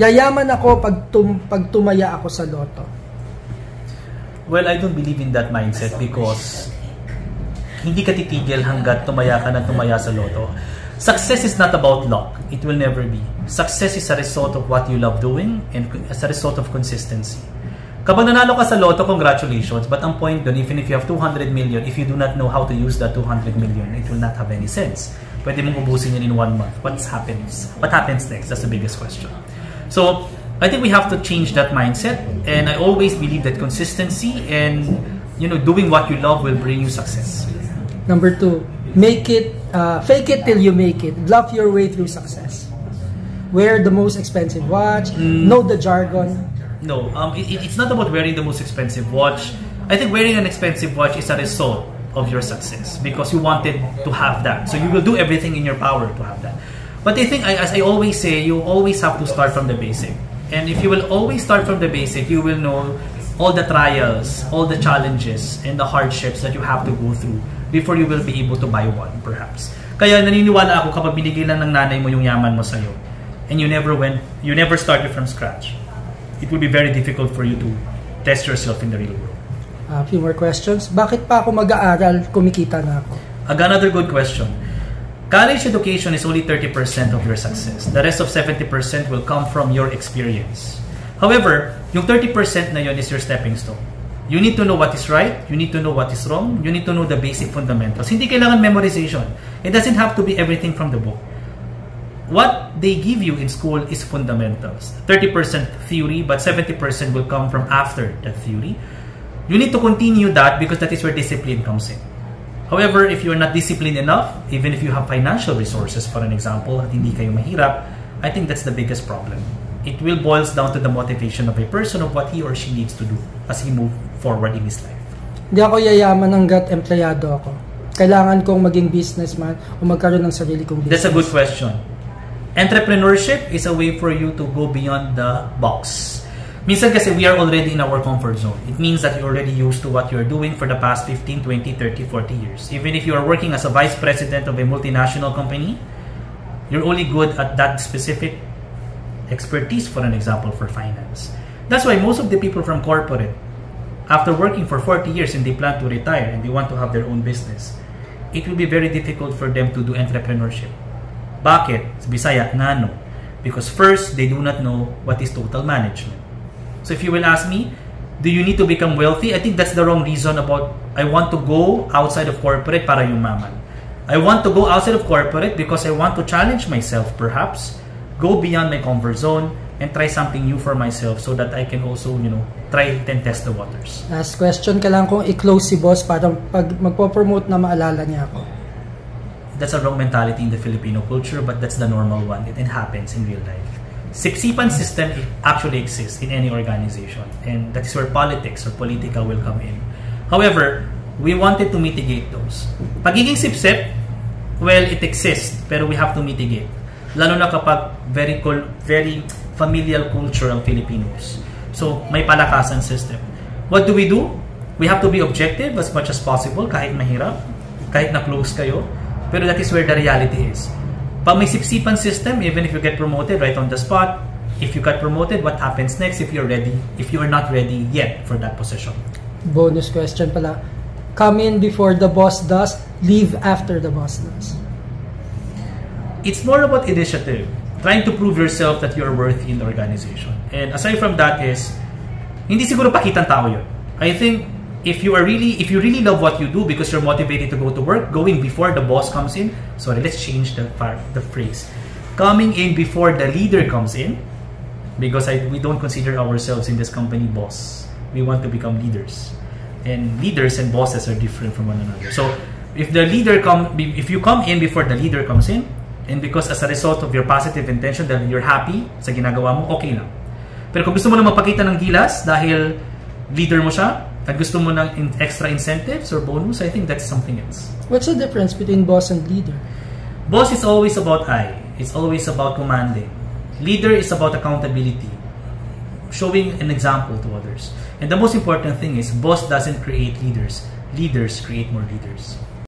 yayaman ako pag, tum, pag tumaya ako sa loto. Well, I don't believe in that mindset because hindi ka titigil hanggat tumaya ka na tumaya sa loto. Success is not about luck. It will never be. Success is a result of what you love doing and as a result of consistency. Kapag nanalo ka sa loto, congratulations. But ang point dun, even if you have 200 million, if you do not know how to use that 200 million, it will not have any sense. Pwede mong ubusin yun in one month. What happens? What happens next? That's the biggest question. So, I think we have to change that mindset. And I always believe that consistency and you know doing what you love will bring you success. Number two, make it, uh, fake it till you make it. Bluff your way through success. Wear the most expensive watch. Know the jargon. No, um, it- it's not about wearing the most expensive watch. I think wearing an expensive watch is a result of your success because you wanted to have that. So you will do everything in your power to have that. But I think, I, as I always say, you always have to start from the basic. And if you will always start from the basic, you will know all the trials, all the challenges, and the hardships that you have to go through before you will be able to buy one, perhaps. Kaya naniniwala ako kapag binigay lang ng nanay mo yung yaman mo sa'yo, and you never went, you never started from scratch, it will be very difficult for you to test yourself in the real world. A few more questions. Bakit pa ako mag-aaral, kumikita na ako? Again, another good question. College education is only 30% of your success. The rest of 70% will come from your experience. However, yung 30% na yun is your stepping stone. You need to know what is right, you need to know what is wrong, you need to know the basic fundamentals. Hindi kailangan memorization. It doesn't have to be everything from the book. What they give you in school is fundamentals. 30% theory, but 70% will come from after that theory. You need to continue that because that is where discipline comes in. However, if you are not disciplined enough, even if you have financial resources, for an example, at hindi kayo mahirap, I think that's the biggest problem. It will boils down to the motivation of a person of what he or she needs to do as he move forward in his life. Hindi ako yayaman hanggat empleyado ako. Kailangan kong maging businessman o magkaroon ng sarili kong business. That's a good question. Entrepreneurship is a way for you to go beyond the box. Minsan kasi we are already in our comfort zone. It means that you're already used to what you're doing for the past 15, 20, 30, 40 years. Even if you are working as a vice president of a multinational company, you're only good at that specific expertise, for an example, for finance. That's why most of the people from corporate, after working for 40 years and they plan to retire and they want to have their own business, it will be very difficult for them to do entrepreneurship. Bakit? Sa Bisaya, nano. Because first, they do not know what is total management. So if you will ask me, do you need to become wealthy? I think that's the wrong reason about I want to go outside of corporate para yumaman. I want to go outside of corporate because I want to challenge myself perhaps, go beyond my comfort zone and try something new for myself so that I can also, you know, try and test the waters. Last question, kailangan kong i-close si boss para pag magpo-promote na maalala niya ako. That's a wrong mentality in the Filipino culture, but that's the normal one. It, it happens in real life. Siksipan system actually exists in any organization, and that is where politics or political will come in. However, we wanted to mitigate those. Pagiging sipsip, well, it exists, pero we have to mitigate. Lalo na kapag very very familial culture ang Filipinos. So, may palakasan system. What do we do? We have to be objective as much as possible, kahit mahirap, kahit na close kayo. Pero that is where the reality is. Pag may sipsipan system, even if you get promoted right on the spot, if you got promoted, what happens next if you're ready, if you are not ready yet for that position? Bonus question pala. Come in before the boss does, leave after the boss does. it's more about initiative, trying to prove yourself that you're worthy in the organization. And aside from that is, hindi siguro pakitang tao yun. I think if you are really, if you really love what you do because you're motivated to go to work, going before the boss comes in, sorry, let's change the, far- the phrase. Coming in before the leader comes in, because I, we don't consider ourselves in this company boss. We want to become leaders. And leaders and bosses are different from one another. So, if the leader come, if you come in before the leader comes in, and because as a result of your positive intention that you're happy sa ginagawa mo, okay lang. Pero kung gusto mo lang magpakita ng gilas dahil leader mo siya, at gusto mo ng in- extra incentives or bonus, I think that's something else. What's the difference between boss and leader? Boss is always about I. It's always about commanding. Leader is about accountability, showing an example to others. And the most important thing is, boss doesn't create leaders. Leaders create more leaders.